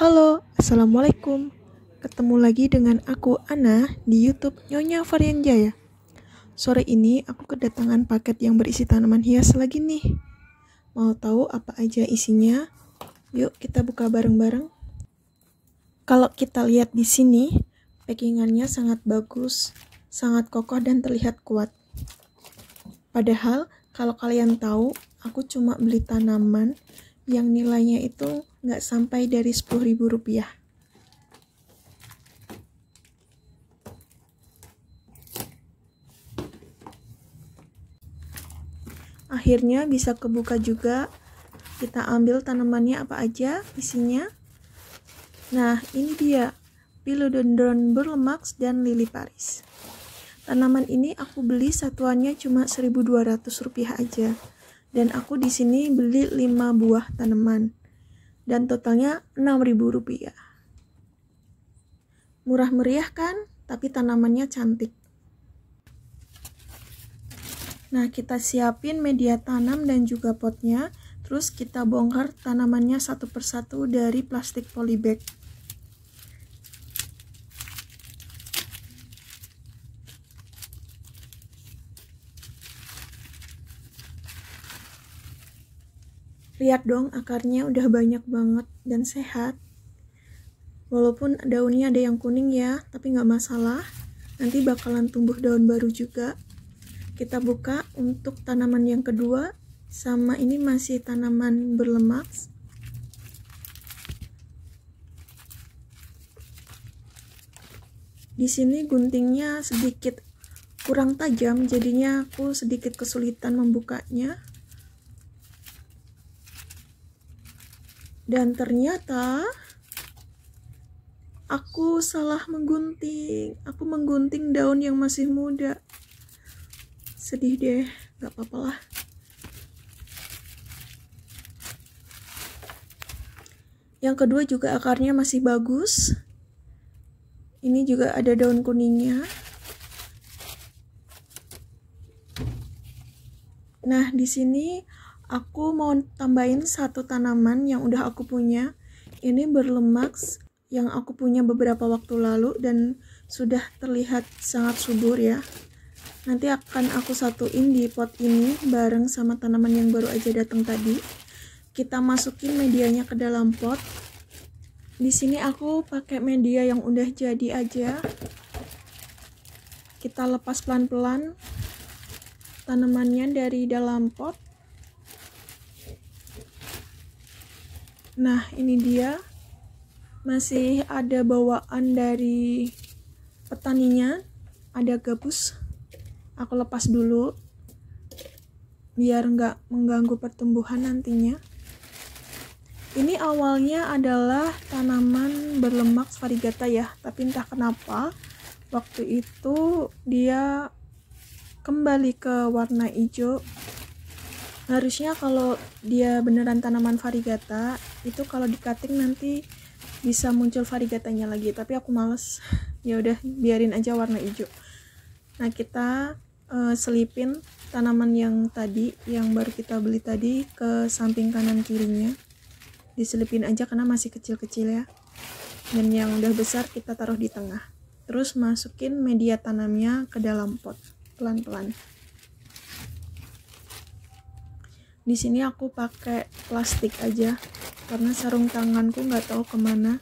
Halo, Assalamualaikum. Ketemu lagi dengan aku, Ana, di Youtube Nyonya Varian Jaya. Sore ini aku kedatangan paket yang berisi tanaman hias lagi nih. Mau tahu apa aja isinya? Yuk kita buka bareng-bareng. Kalau kita lihat di sini, packingannya sangat bagus, sangat kokoh dan terlihat kuat. Padahal kalau kalian tahu, aku cuma beli tanaman yang nilainya itu nggak sampai dari 10.000 rupiah. Akhirnya bisa kebuka juga. Kita ambil tanamannya apa aja isinya. Nah, ini dia. Philodendron berlemax dan lili paris. Tanaman ini aku beli satuannya cuma 1.200 rupiah aja. Dan aku di sini beli 5 buah tanaman dan totalnya 6000 rupiah. Murah meriah kan? Tapi tanamannya cantik. Nah, kita siapin media tanam dan juga potnya. Terus kita bongkar tanamannya satu persatu dari plastik polybag. Lihat dong akarnya udah banyak banget dan sehat. Walaupun daunnya ada yang kuning ya, tapi nggak masalah. Nanti bakalan tumbuh daun baru juga. Kita buka untuk tanaman yang kedua, sama ini masih tanaman berlemak. Di sini guntingnya sedikit kurang tajam, jadinya aku sedikit kesulitan membukanya. Dan ternyata aku salah menggunting. Aku menggunting daun yang masih muda. Sedih deh, gak apa-apa lah. Yang kedua juga akarnya masih bagus. Ini juga ada daun kuningnya. Nah, di sini aku mau tambahin satu tanaman yang udah aku punya. Ini berlemak yang aku punya beberapa waktu lalu dan sudah terlihat sangat subur ya. Nanti akan aku satuin di pot ini bareng sama tanaman yang baru aja datang tadi. Kita masukin medianya ke dalam pot. Di sini aku pakai media yang udah jadi aja. Kita lepas pelan-pelan tanamannya dari dalam pot Nah, ini dia. Masih ada bawaan dari petaninya. Ada gabus. Aku lepas dulu. Biar nggak mengganggu pertumbuhan nantinya. Ini awalnya adalah tanaman berlemak varigata ya. Tapi entah kenapa waktu itu dia kembali ke warna hijau harusnya kalau dia beneran tanaman varigata itu kalau di cutting nanti bisa muncul varigatanya lagi. Tapi aku males. Ya udah biarin aja warna hijau. Nah kita uh, selipin tanaman yang tadi yang baru kita beli tadi ke samping kanan kirinya. Diselipin aja karena masih kecil-kecil ya. Dan yang udah besar kita taruh di tengah. Terus masukin media tanamnya ke dalam pot pelan-pelan di sini aku pakai plastik aja karena sarung tanganku nggak tahu ke mana.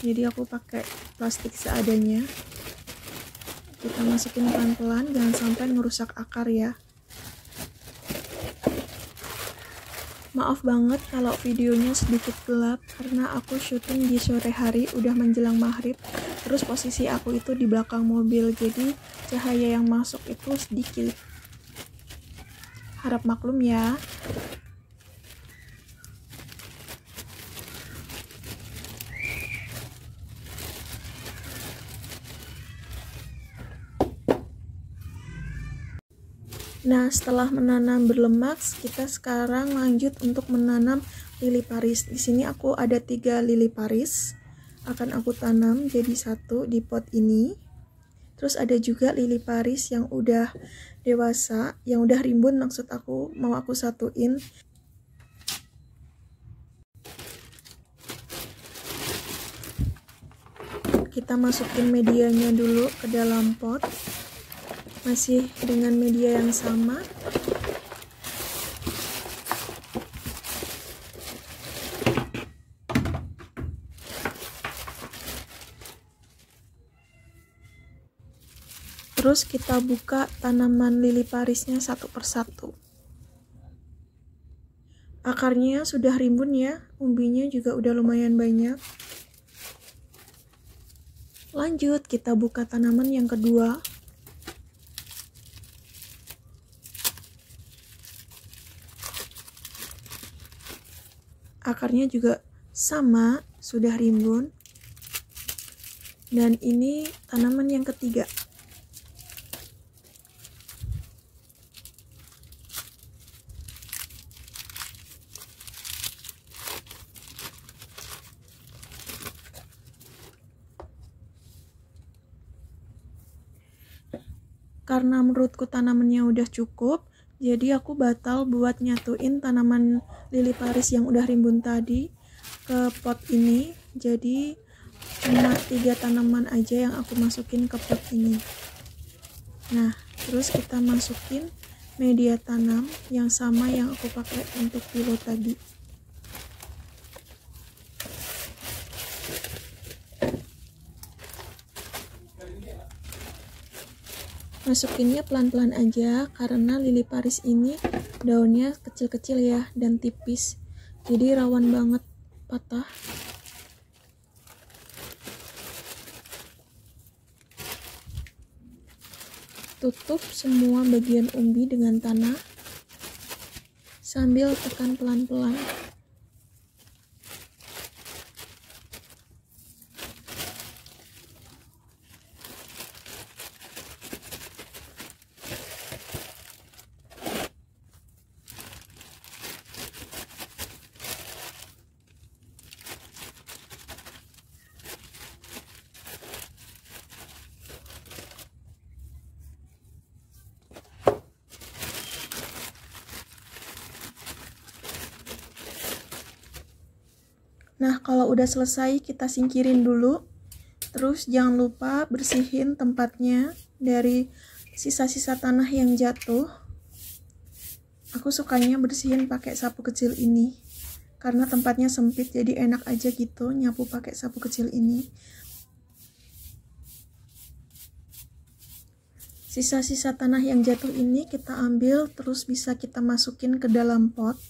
Jadi aku pakai plastik seadanya. Kita masukin pelan-pelan jangan sampai merusak akar ya. Maaf banget kalau videonya sedikit gelap karena aku syuting di sore hari udah menjelang maghrib. Terus posisi aku itu di belakang mobil jadi cahaya yang masuk itu sedikit harap maklum ya Nah, setelah menanam berlemak, kita sekarang lanjut untuk menanam lili paris. Di sini aku ada tiga lili paris, akan aku tanam jadi satu di pot ini. Terus ada juga Lily Paris yang udah dewasa, yang udah rimbun maksud aku mau aku satuin. Kita masukin medianya dulu ke dalam pot. Masih dengan media yang sama. Terus kita buka tanaman lili parisnya satu persatu akarnya sudah rimbun ya umbinya juga udah lumayan banyak. Lanjut kita buka tanaman yang kedua. Akarnya juga sama sudah rimbun. Dan ini tanaman yang ketiga karena menurutku tanamannya udah cukup jadi aku batal buat nyatuin tanaman lili paris yang udah rimbun tadi ke pot ini. Jadi cuma tiga tanaman aja yang aku masukin ke pot ini. Nah terus kita masukin media tanam yang sama yang aku pakai untuk pilot tadi masukinnya pelan-pelan aja karena lili paris ini daunnya kecil-kecil ya dan tipis. Jadi rawan banget patah. Tutup semua bagian umbi dengan tanah. Sambil tekan pelan-pelan Nah, kalau udah selesai kita singkirin dulu. Terus jangan lupa bersihin tempatnya dari sisa-sisa tanah yang jatuh. Aku sukanya bersihin pakai sapu kecil ini. Karena tempatnya sempit jadi enak aja gitu nyapu pakai sapu kecil ini. Sisa-sisa tanah yang jatuh ini kita ambil terus bisa kita masukin ke dalam pot.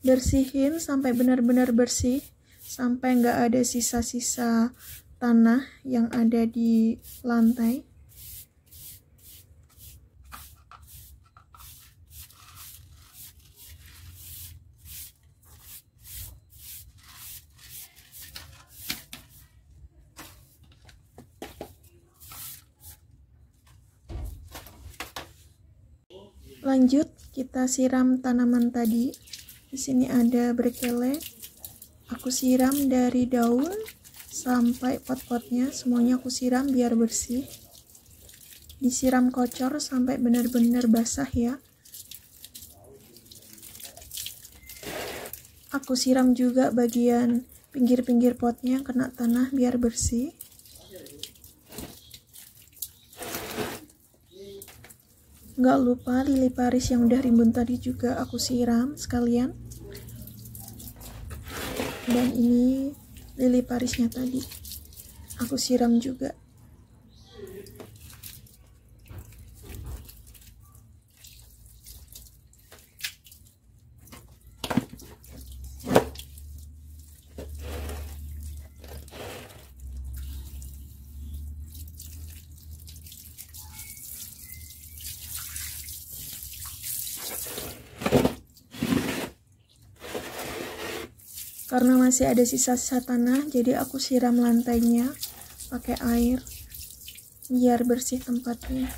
Bersihin sampai benar-benar bersih sampai nggak ada sisa-sisa tanah yang ada di lantai. Lanjut kita siram tanaman tadi di sini ada berkele. Aku siram dari daun sampai pot-potnya, semuanya aku siram biar bersih. Disiram kocor sampai benar-benar basah ya. Aku siram juga bagian pinggir-pinggir potnya kena tanah biar bersih. Nggak lupa lili paris yang udah rimbun tadi juga aku siram sekalian. Dan ini lili parisnya tadi. Aku siram juga. Karena masih ada sisa-sisa tanah jadi aku siram lantainya pakai air biar bersih tempatnya.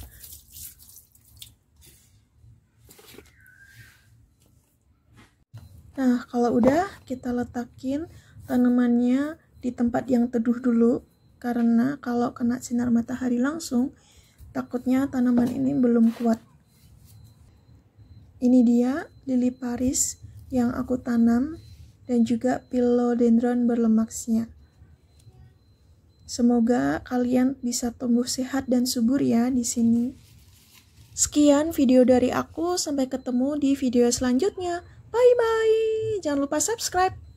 Nah kalau udah kita letakin tanamannya di tempat yang teduh dulu karena kalau kena sinar matahari langsung takutnya tanaman ini belum kuat. Ini dia lili paris yang aku tanam dan juga philodendron berlemaksnya. Semoga kalian bisa tumbuh sehat dan subur ya di sini. Sekian video dari aku, sampai ketemu di video selanjutnya. Bye bye. Jangan lupa subscribe.